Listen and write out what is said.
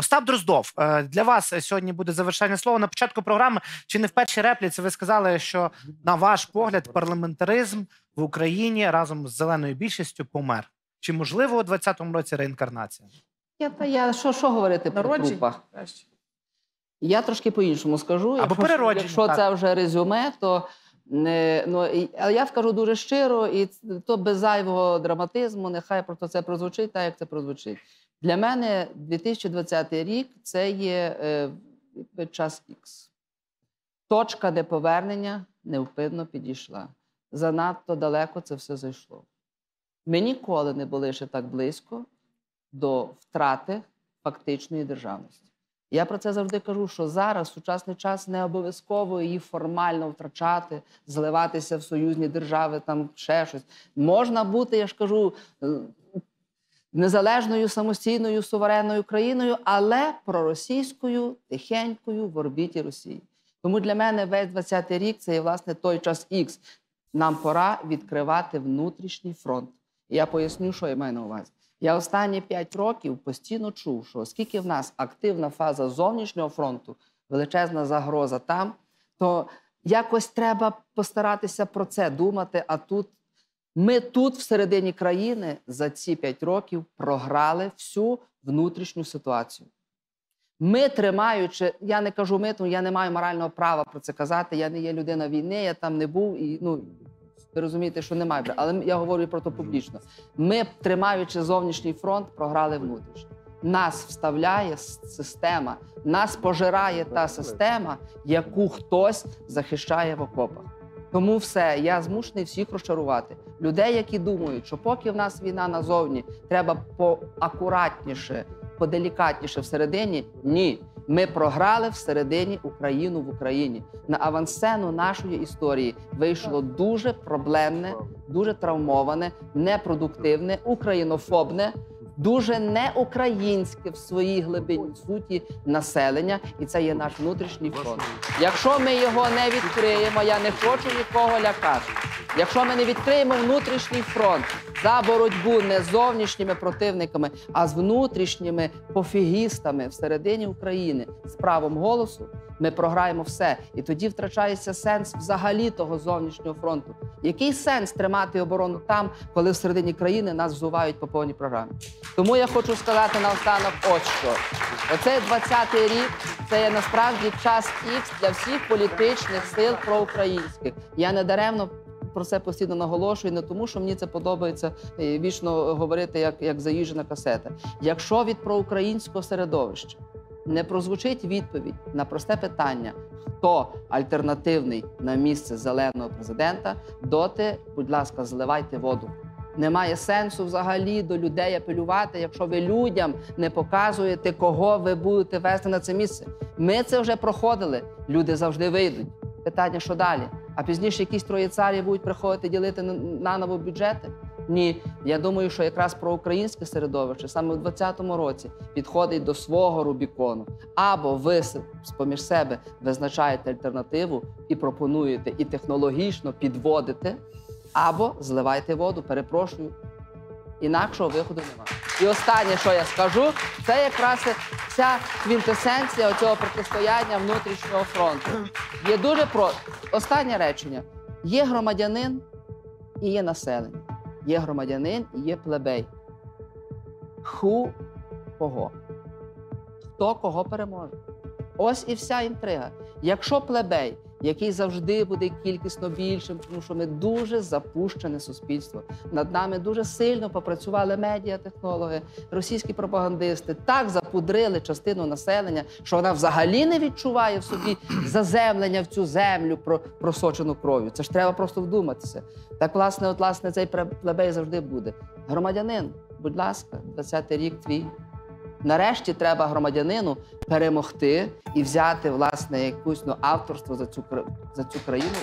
Остап Дроздов, е, для вас сьогодні буде завершальне слово. На початку програми чи не в першій репліці ви сказали, що на ваш погляд парламентаризм в Україні разом з зеленою більшістю помер. Чи можливо у 20-му році реінкарнація? Я, та я що, що говорити про Народження краще. Я трошки по-іншому скажу. Або якщо, переродження, Якщо так. це вже резюме, то не, ну, але я скажу дуже щиро, і то без зайвого драматизму, нехай просто це прозвучить так, як це прозвучить. Для мене 2020 рік це є е, час Х. Точка неповернення невпинно підійшла. Занадто далеко це все зайшло. Ми ніколи не були ще так близько до втрати фактичної державності. Я про це завжди кажу, що зараз, сучасний час, не обов'язково її формально втрачати, зливатися в союзні держави, там ще щось. Можна бути, я ж кажу, е, незалежною, самостійною, суверенною країною, але проросійською, тихенькою в орбіті Росії. Тому для мене весь 20-й рік це власне той час Х. Нам пора відкривати внутрішній фронт. Я поясню, що я маю на увазі. Я останні 5 років постійно чув, що оскільки в нас активна фаза зовнішнього фронту, величезна загроза там, то якось треба постаратися про це думати. А тут ми тут, всередині країни, за ці 5 років програли всю внутрішню ситуацію. Ми тримаючи, я не кажу ми, тому я не маю морального права про це казати. Я не є людина війни, я там не був і ну. Ви розумієте, що немає, але я говорю про це публічно. Ми, тримаючи зовнішній фронт, програли внутрішній. Нас вставляє система, нас пожирає та система, яку хтось захищає в окопах. Тому все, я змушений всіх розчарувати. Людей, які думають, що поки в нас війна назовні, треба поакуратніше, поделікатніше всередині. Ні. Ми програли всередині Україну в Україні. На авансцену нашої історії вийшло дуже проблемне, дуже травмоване, непродуктивне, українофобне, дуже неукраїнське в своїй глибині суті населення, і це є наш внутрішній фронт. Якщо ми його не відкриємо, я не хочу нікого лякати. Якщо ми не відкриємо внутрішній фронт за боротьбу не з зовнішніми противниками, а з внутрішніми пофігістами всередині України з правом голосу, ми програємо все. І тоді втрачається сенс взагалі того зовнішнього фронту. Який сенс тримати оборону там, коли всередині країни нас взувають по повній програмі? Тому я хочу сказати наостанок, ось що оцей 20-й рік це є насправді час ікс для всіх політичних сил проукраїнських. Я не даремно. Про це постійно наголошую, не тому, що мені це подобається е, вічно говорити як, як заїжджена касета. Якщо від проукраїнського середовища не прозвучить відповідь на просте питання, хто альтернативний на місце зеленого президента, доти, будь ласка, зливайте воду. Немає сенсу взагалі до людей апелювати, якщо ви людям не показуєте, кого ви будете вести на це місце. Ми це вже проходили. Люди завжди вийдуть. Питання, що далі? А пізніше якісь троєцарі будуть приходити ділити наново бюджети? Ні, я думаю, що якраз про українське середовище саме у 2020 році підходить до свого Рубікону. Або ви з-поміж себе визначаєте альтернативу і пропонуєте і технологічно підводите, або зливайте воду, перепрошую. Інакшого виходу немає. І останнє, що я скажу, це якраз ця квінтесенція цього протистояння внутрішнього фронту. Є дуже про останнє речення: є громадянин і є населення. Є громадянин і є плебей. Ху кого? Хто кого переможе? Ось і вся інтрига. Якщо плебей, який завжди буде кількісно більшим, тому що ми дуже запущене суспільство. Над нами дуже сильно попрацювали медіатехнологи, російські пропагандисти, так запудрили частину населення, що вона взагалі не відчуває в собі заземлення в цю землю про- просочену кров'ю. Це ж треба просто вдуматися. Так, власне, от власне цей плебей завжди буде. Громадянин, будь ласка, 20-й рік твій. Нарешті треба громадянину перемогти і взяти власне якусь ну, авторство за цю за цю країну.